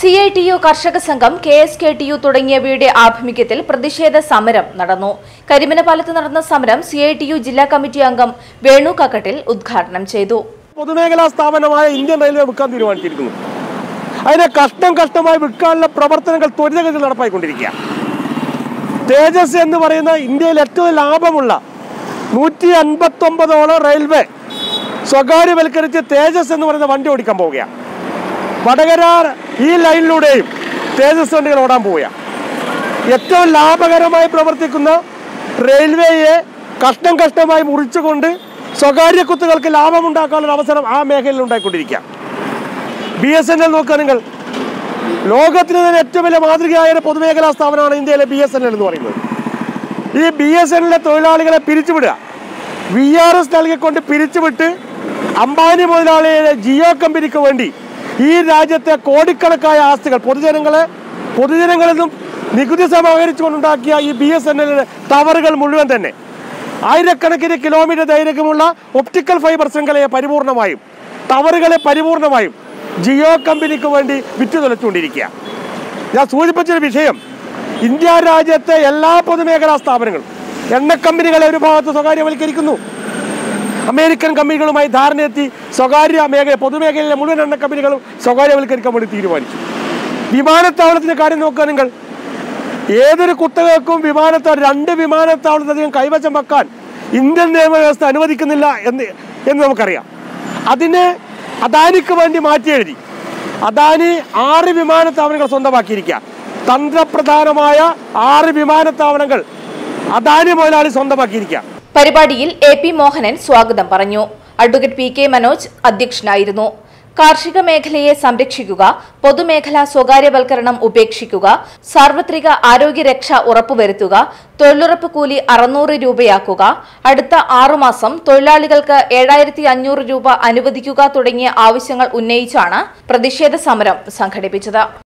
C I T U കർഷക സംഘം K S K T U തുടങ്ങിയവയുടെ ആഭിമുഖ്യത്തിൽ പ്രതിഷേധ സമരം നടന്നു. കരിമനപാലത്ത് നടന്ന സമരം സി ഐ ടി യു ജില്ലാ കമ്മിറ്റി അംഗം വേണു കക്കട്ടിൽ ഉദ്ഘാടനം ചെയ്തു. പൊതുമേഖലാ സ്ഥാപനമായ ഇന്ത്യൻ റെയിൽവേ വിൽക്കാൻ തീരുമാനിച്ചിരിക്കുന്നു. അതിനെ കഷ്ടം കഷ്ടമായി വിൽക്കാനുള്ള പ്രവർത്തനങ്ങൾ ത്വരിതഗതിയിൽ നടപ്പായിക്കൊണ്ടിരിക്കുക. തേജസ് എന്ന് പറയുന്ന ഇന്ത്യയിൽ ഏറ്റവും ലാഭമുള്ള നൂറ്റി അൻപത്തൊമ്പതോളം റെയിൽവേ സ്വകാര്യവൽക്കരിച്ച് തേജസ് എന്ന് പറയുന്ന വണ്ടി ഓടിക്കാൻ പോവുകയാണ്. വടകര ഈ ലൈനിലൂടെയും തേജസ് വണ്ടികൾ ഓടാൻ പോവുകയാണ് ഏറ്റവും ലാഭകരമായി പ്രവർത്തിക്കുന്ന റെയിൽവേയെ കഷ്ടം കഷ്ടമായി മുറിച്ചുകൊണ്ട് സ്വകാര്യ കുത്തുകൾക്ക് ലാഭമുണ്ടാക്കാനുള്ള അവസരം ആ മേഖലയിൽ ഉണ്ടായിക്കൊണ്ടിരിക്കുക. ബി എസ് എൻ എൽ നോക്കുക നിങ്ങൾ. ലോകത്തിന് തന്നെ ഏറ്റവും വലിയ മാതൃകയായ ഒരു പൊതുമേഖലാ സ്ഥാപനമാണ് ഇന്ത്യയിലെ ബി എസ് എൻ എൽ എന്ന് പറയുന്നത്. ഈ ബി എസ് എൻ എല്ലിലെ തൊഴിലാളികളെ പിരിച്ചുവിടുക. വി ആർ എസ് നൽകിക്കൊണ്ട് പിരിച്ചുവിട്ട് അംബാനി മുതലാളിയുടെ ജിയോ കമ്പനിക്ക് വേണ്ടി ഈ രാജ്യത്തെ കോടിക്കണക്കായ ആസ്തികൾ പൊതുജനങ്ങളെ പൊതുജനങ്ങളിൽ നിന്നും നികുതി സമാഹരിച്ചുകൊണ്ടുണ്ടാക്കിയ ഈ ബി എസ് എൻ എല്ലിന്റെ ടവറുകൾ മുഴുവൻ തന്നെ ആയിരക്കണക്കിന് കിലോമീറ്റർ ദൈർഘ്യമുള്ള ഒപ്റ്റിക്കൽ ഫൈബർ ശൃംഖലയെ പരിപൂർണമായും ടവറുകളെ പരിപൂർണമായും ജിയോ കമ്പനിക്ക് വേണ്ടി വിറ്റു തുലച്ചുകൊണ്ടിരിക്കുക ഞാൻ സൂചിപ്പിച്ചൊരു വിഷയം. ഇന്ത്യ രാജ്യത്തെ എല്ലാ പൊതുമേഖലാ സ്ഥാപനങ്ങളും എണ്ണ കമ്പനികളെ ഒരു ഭാഗത്ത് സ്വകാര്യവൽക്കരിക്കുന്നു. അമേരിക്കൻ കമ്പനികളുമായി ധാരണയെത്തി സ്വകാര്യ മേഖല പൊതുമേഖലയിലെ മുഴുവൻ എണ്ണ കമ്പനികളും സ്വകാര്യവൽക്കരിക്കാൻ വേണ്ടി തീരുമാനിച്ചു. വിമാനത്താവളത്തിന്റെ കാര്യം നോക്കുക നിങ്ങൾ. ഏതൊരു കുത്തകൾക്കും വിമാനത്താവളം രണ്ട് വിമാനത്താവളത്തിലധികം കൈവശം വെക്കാൻ ഇന്ത്യൻ നിയമവ്യവസ്ഥ അനുവദിക്കുന്നില്ല എന്ന് എന്ന് നമുക്കറിയാം. അതിനെ അദാനിക്ക് വേണ്ടി മാറ്റി എഴുതി. അദാനി ആറ് വിമാനത്താവളങ്ങൾ സ്വന്തമാക്കിയിരിക്കുക. തന്ത്രപ്രധാനമായ ആറ് വിമാനത്താവളങ്ങൾ അദാനി മുതലാളി സ്വന്തമാക്കിയിരിക്കുക. പരിപാടിയിൽ എ പി മോഹനൻ സ്വാഗതം പറഞ്ഞു. അഡ്വക്കേറ്റ് പി കെ മനോജ് അധ്യക്ഷനായിരുന്നു. കാർഷിക മേഖലയെ സംരക്ഷിക്കുക പൊതുമേഖലാ സ്വകാര്യവൽക്കരണം ഉപേക്ഷിക്കുക സാർവത്രിക ആരോഗ്യരക്ഷ ഉറപ്പുവരുത്തുക തൊഴിലുറപ്പ് കൂലി അറുന്നൂറ് രൂപയാക്കുക അടുത്ത ആറുമാസം തൊഴിലാളികൾക്ക് ഏഴായിരത്തി അഞ്ഞൂറ് രൂപ അനുവദിക്കുക തുടങ്ങിയ ആവശ്യങ്ങൾ ഉന്നയിച്ചാണ് പ്രതിഷേധ സമരം സംഘടിപ്പിച്ചത്.